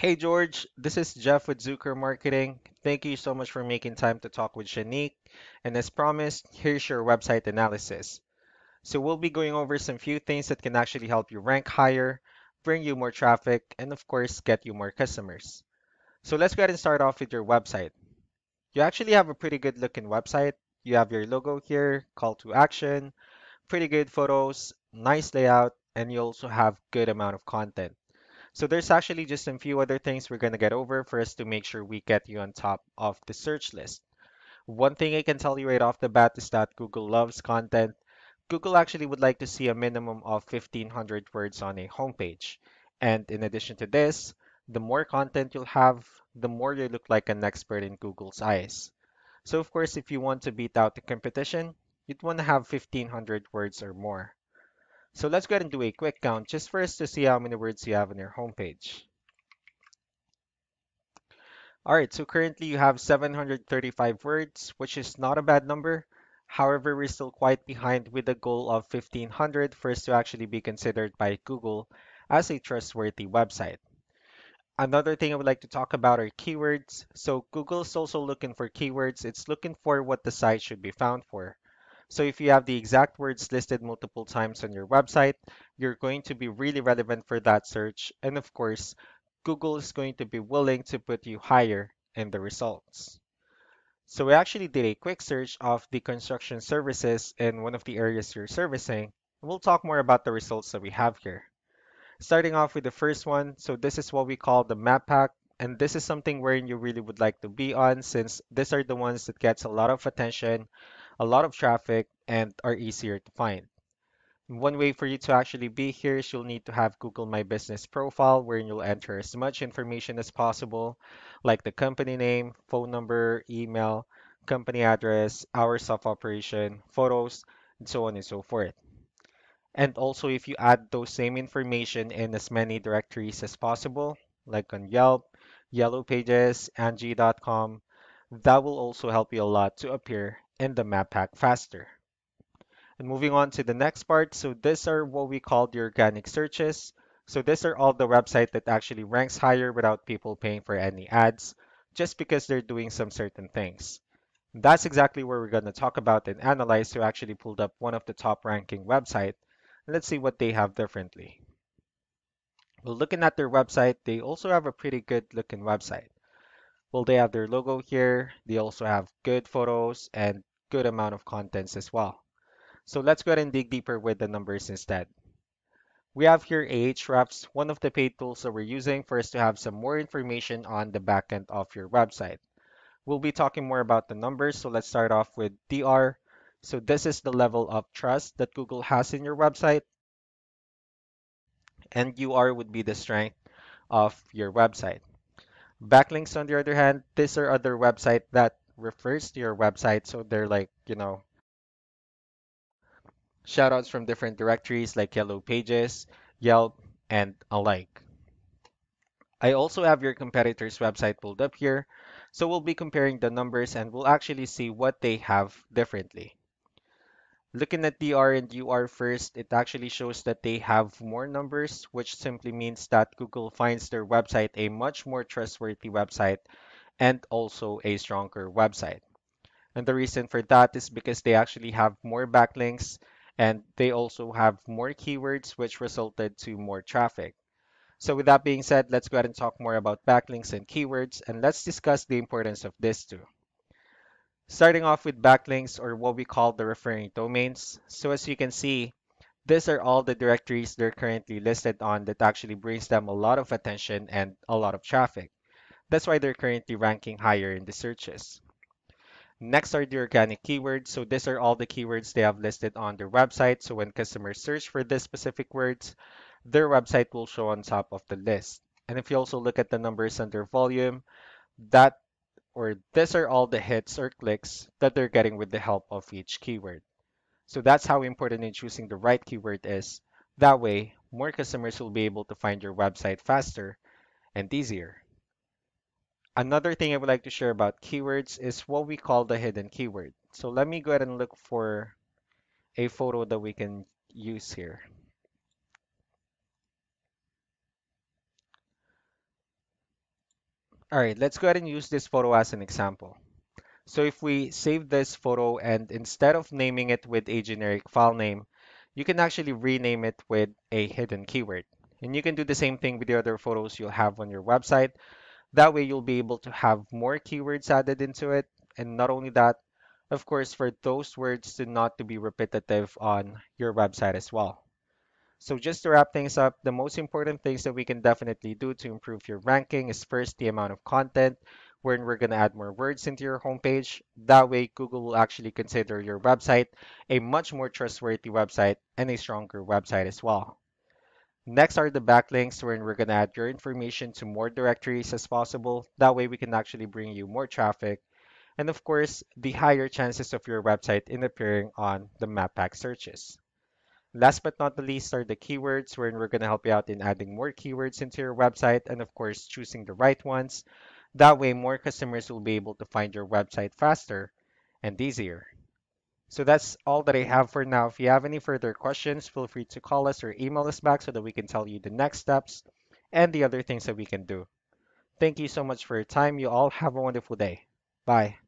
Hey George, this is Jeff with Zukor Marketing. Thank you so much for making time to talk with Shanique. And as promised, here's your website analysis. So we'll be going over some few things that can actually help you rank higher, bring you more traffic, and of course, get you more customers. So let's go ahead and start off with your website. You actually have a pretty good looking website. You have your logo here, call to action, pretty good photos, nice layout, and you also have good amount of content. So there's actually just a few other things we're going to get over for us to make sure we get you on top of the search list. One thing I can tell you right off the bat is that Google loves content. Google actually would like to see a minimum of 1500 words on a homepage. And in addition to this, the more content you'll have, the more you look like an expert in Google's eyes. So of course, if you want to beat out the competition, you'd want to have 1500 words or more. So let's go ahead and do a quick count just first to see how many words you have on your homepage. All right, so currently you have 735 words, which is not a bad number. However, we're still quite behind with the goal of 1500 for us to actually be considered by Google as a trustworthy website. Another thing I would like to talk about are keywords. So Google is also looking for keywords. It's looking for what the site should be found for. So if you have the exact words listed multiple times on your website, you're going to be really relevant for that search. And of course, Google is going to be willing to put you higher in the results. So we actually did a quick search of the construction services in one of the areas you're servicing. We'll talk more about the results that we have here. Starting off with the first one, so this is what we call the map pack. And this is something where you really would like to be on since these are the ones that gets a lot of attention a lot of traffic and are easier to find. One way for you to actually be here is you'll need to have Google My Business profile where you'll enter as much information as possible, like the company name, phone number, email, company address, hours of operation, photos, and so on and so forth. And also, if you add those same information in as many directories as possible, like on Yelp, Yellow Pages, Angie.com, that will also help you a lot to appear in the map pack faster. And moving on to the next part, so these are what we call the organic searches. So these are all the website that actually ranks higher without people paying for any ads, just because they're doing some certain things. That's exactly where we're going to talk about and analyze who actually pulled up one of the top ranking website. Let's see what they have differently. Well, looking at their website, they also have a pretty good looking website. Well, they have their logo here. They also have good photos and good amount of contents as well. So let's go ahead and dig deeper with the numbers instead. We have here Ahrefs, one of the paid tools that we're using for us to have some more information on the backend of your website. We'll be talking more about the numbers, so let's start off with DR. So this is the level of trust that Google has in your website. And UR would be the strength of your website. Backlinks, on the other hand, these are other website that refers to your website. So they're like, you know, shoutouts from different directories like Yellow Pages, Yelp, and alike. I also have your competitor's website pulled up here. So we'll be comparing the numbers and we'll actually see what they have differently. Looking at DR and UR first, it actually shows that they have more numbers, which simply means that Google finds their website a much more trustworthy website and also a stronger website. And the reason for that is because they actually have more backlinks and they also have more keywords, which resulted to more traffic. So with that being said, let's go ahead and talk more about backlinks and keywords, and let's discuss the importance of this too. Starting off with backlinks or what we call the referring domains. So as you can see, these are all the directories they're currently listed on that actually brings them a lot of attention and a lot of traffic. That's why they're currently ranking higher in the searches. Next are the organic keywords. So these are all the keywords they have listed on their website. So when customers search for these specific words, their website will show on top of the list. And if you also look at the numbers under volume, that or these are all the hits or clicks that they're getting with the help of each keyword. So that's how important in choosing the right keyword is. That way, more customers will be able to find your website faster and easier. Another thing I would like to share about keywords is what we call the hidden keyword. So let me go ahead and look for a photo that we can use here. All right, let's go ahead and use this photo as an example. So if we save this photo and instead of naming it with a generic file name, you can actually rename it with a hidden keyword. And you can do the same thing with the other photos you'll have on your website. That way you'll be able to have more keywords added into it. And not only that, of course, for those words to not to be repetitive on your website as well. So just to wrap things up, the most important things that we can definitely do to improve your ranking is first the amount of content, wherein we're going to add more words into your homepage. That way, Google will actually consider your website a much more trustworthy website and a stronger website as well. Next are the backlinks, wherein we're going to add your information to more directories as possible. That way, we can actually bring you more traffic. And of course, the higher chances of your website in appearing on the map pack searches. Last but not the least are the keywords, wherein we're going to help you out in adding more keywords into your website and, of course, choosing the right ones. That way, more customers will be able to find your website faster and easier. So that's all that I have for now. If you have any further questions, feel free to call us or email us back so that we can tell you the next steps and the other things that we can do. Thank you so much for your time. You all have a wonderful day. Bye.